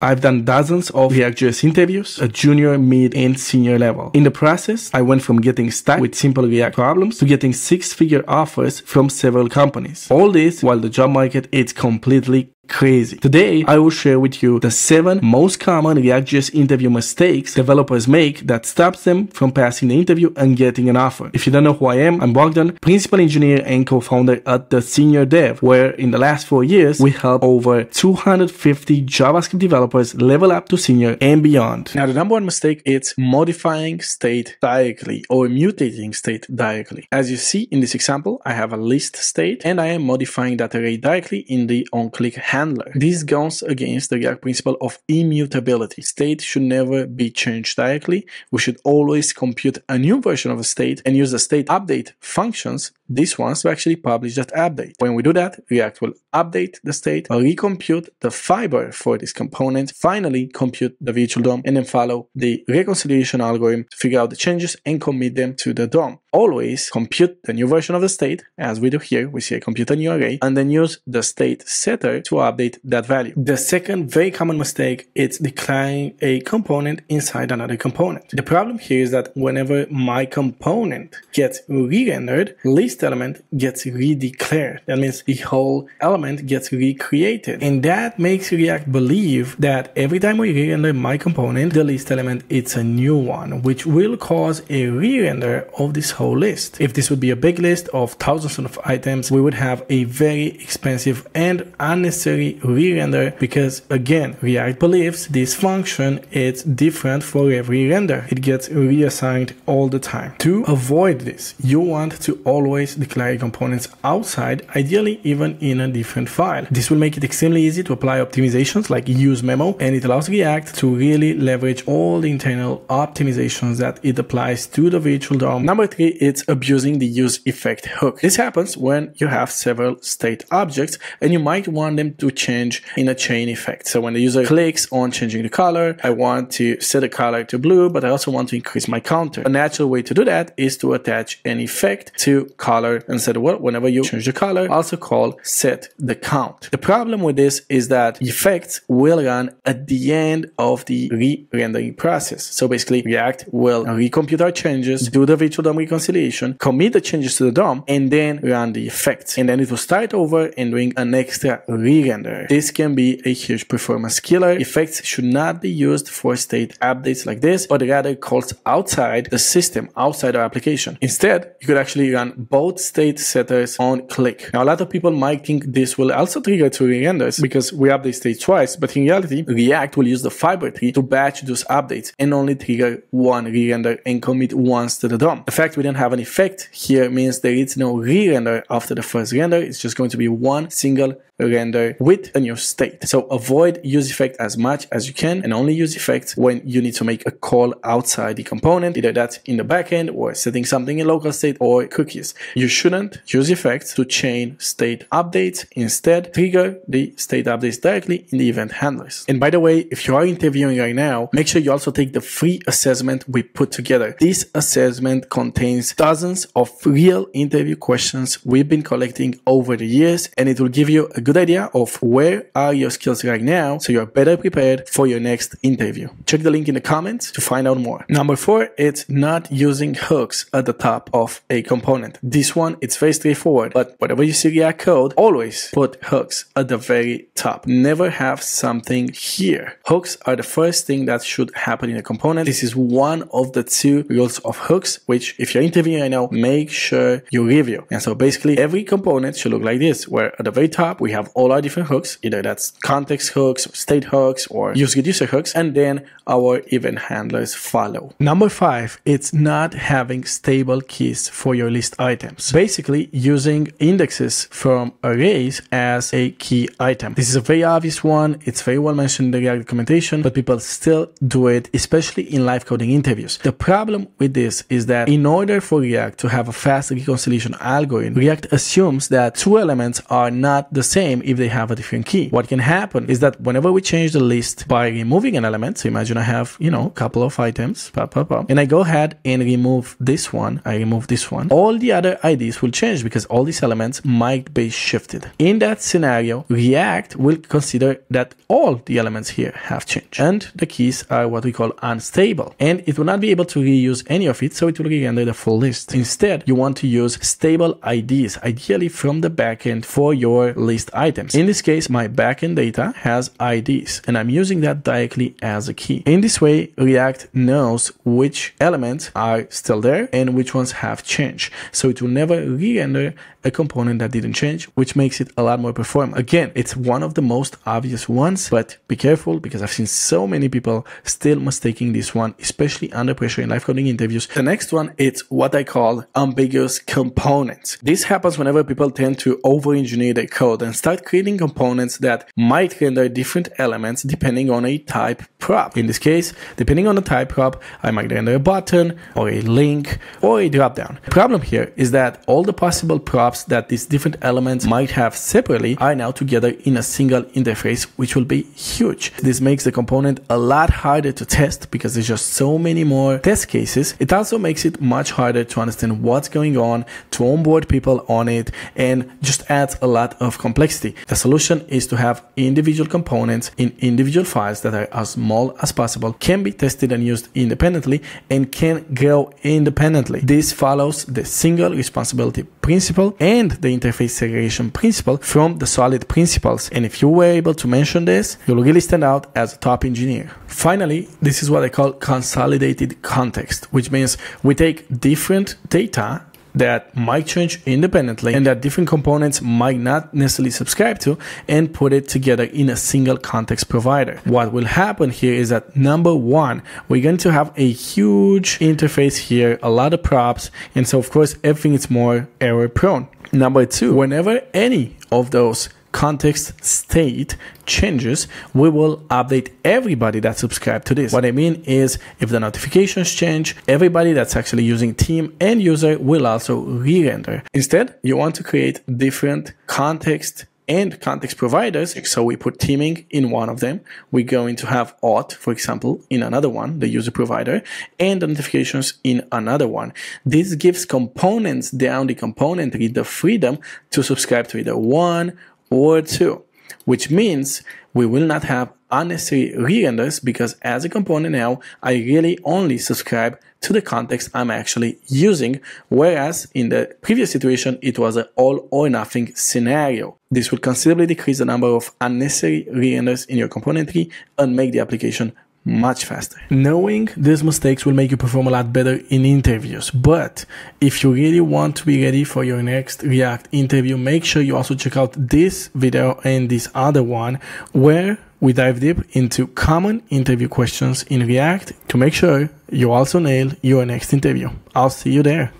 I've done dozens of React.js interviews at junior, mid, and senior level. In the process, I went from getting stuck with simple React problems to getting six-figure offers from several companies. All this while the job market is completely crazy. Today, I will share with you the seven most common React.js interview mistakes developers make that stops them from passing the interview and getting an offer. If you don't know who I am, I'm Bogdan, principal engineer and co-founder at the Senior Dev, where in the last four years, we help over 250 JavaScript developers level up to senior and beyond. Now, the number one mistake is modifying state directly or mutating state directly. As you see in this example, I have a list state and I am modifying that array directly in the onClick handler. This goes against the React principle of immutability. State should never be changed directly. We should always compute a new version of a state and use the state update functions, these ones, to actually publish that update. When we do that, React will update the state, recompute the fiber for this component, finally compute the virtual DOM, and then follow the reconciliation algorithm to figure out the changes and commit them to the DOM. Always compute the new version of the state, as we do here, we see a compute a new array, and then use the state setter to update that value. The second very common mistake is declaring a component inside another component. The problem here is that whenever my component gets re-rendered, list element gets redeclared. That means the whole element gets recreated. And that makes React believe that every time we re-render my component, the list element it's a new one, which will cause a re-render of this whole list. If this would be a big list of thousands of items, we would have a very expensive and unnecessary re-render because again, React believes this function is different for every render. It gets reassigned all the time. To avoid this, you want to always declare components outside, ideally even in a different file. This will make it extremely easy to apply optimizations like use memo and it allows React to really leverage all the internal optimizations that it applies to the virtual DOM. Number three, it's abusing the use effect hook. This happens when you have several state objects and you might want them to change in a chain effect. So when the user clicks on changing the color, I want to set the color to blue, but I also want to increase my counter. A natural way to do that is to attach an effect to color and set well, whenever you change the color, also call set the count. The problem with this is that effects will run at the end of the re-rendering process. So basically React will recompute our changes, do the virtual DOM reconciliation, commit the changes to the DOM, and then run the effects. And then it will start over and doing an extra re-render render. This can be a huge performance killer. Effects should not be used for state updates like this, but rather calls outside the system, outside our application. Instead, you could actually run both state setters on click. Now, a lot of people might think this will also trigger two re-renders because we update state twice, but in reality, React will use the fiber tree to batch those updates and only trigger one re-render and commit once to the DOM. The fact we don't have an effect here means there is no re-render after the first render. It's just going to be one single render with a new state. So avoid use effect as much as you can and only use effects when you need to make a call outside the component, either that's in the backend or setting something in local state or cookies. You shouldn't use effects to chain state updates. Instead, trigger the state updates directly in the event handlers. And by the way, if you are interviewing right now, make sure you also take the free assessment we put together. This assessment contains dozens of real interview questions we've been collecting over the years, and it will give you a good idea of where are your skills right now so you're better prepared for your next interview. Check the link in the comments to find out more. Number four, it's not using hooks at the top of a component. This one, it's very straightforward, but whatever you see React code, always put hooks at the very top. Never have something here. Hooks are the first thing that should happen in a component. This is one of the two rules of hooks, which if you're interviewing right now, make sure you review. And so basically every component should look like this, where at the very top, we have have all our different hooks, either that's context hooks, state hooks, or use user hooks, and then our event handlers follow. Number five, it's not having stable keys for your list items. Basically, using indexes from arrays as a key item. This is a very obvious one. It's very well mentioned in the React documentation, but people still do it, especially in live coding interviews. The problem with this is that in order for React to have a fast reconciliation algorithm, React assumes that two elements are not the same if they have a different key. What can happen is that whenever we change the list by removing an element, so imagine I have, you know, a couple of items, pop, pop, pop, and I go ahead and remove this one, I remove this one, all the other IDs will change because all these elements might be shifted. In that scenario, React will consider that all the elements here have changed and the keys are what we call unstable and it will not be able to reuse any of it so it will re-render the full list. Instead, you want to use stable IDs, ideally from the backend for your list items. In this case, my backend data has IDs and I'm using that directly as a key. In this way, React knows which elements are still there and which ones have changed. So it will never re-render a component that didn't change, which makes it a lot more perform. Again, it's one of the most obvious ones, but be careful because I've seen so many people still mistaking this one, especially under pressure in live coding interviews. The next one, it's what I call ambiguous components. This happens whenever people tend to over-engineer their code and start creating components that might render different elements depending on a type prop. In this case, depending on the type prop, I might render a button or a link or a dropdown. The problem here is that all the possible props that these different elements might have separately are now together in a single interface, which will be huge. This makes the component a lot harder to test because there's just so many more test cases. It also makes it much harder to understand what's going on, to onboard people on it, and just adds a lot of complexity. The solution is to have individual components in individual files that are as small as possible, can be tested and used independently, and can grow independently. This follows the single responsibility principle and the interface segregation principle from the solid principles. And if you were able to mention this, you'll really stand out as a top engineer. Finally, this is what I call consolidated context, which means we take different data that might change independently and that different components might not necessarily subscribe to and put it together in a single context provider. What will happen here is that number one, we're going to have a huge interface here, a lot of props. And so of course, everything is more error prone. Number two, whenever any of those context state changes, we will update everybody that subscribed to this. What I mean is if the notifications change, everybody that's actually using team and user will also re-render. Instead, you want to create different context and context providers. So we put teaming in one of them. We're going to have auth, for example, in another one, the user provider, and the notifications in another one. This gives components down the component tree the freedom to subscribe to either one or two, which means we will not have unnecessary re-renders because as a component now, I really only subscribe to the context I'm actually using, whereas in the previous situation, it was an all or nothing scenario. This will considerably decrease the number of unnecessary re-renders in your component tree and make the application much faster. Knowing these mistakes will make you perform a lot better in interviews. But if you really want to be ready for your next React interview, make sure you also check out this video and this other one where we dive deep into common interview questions in React to make sure you also nail your next interview. I'll see you there.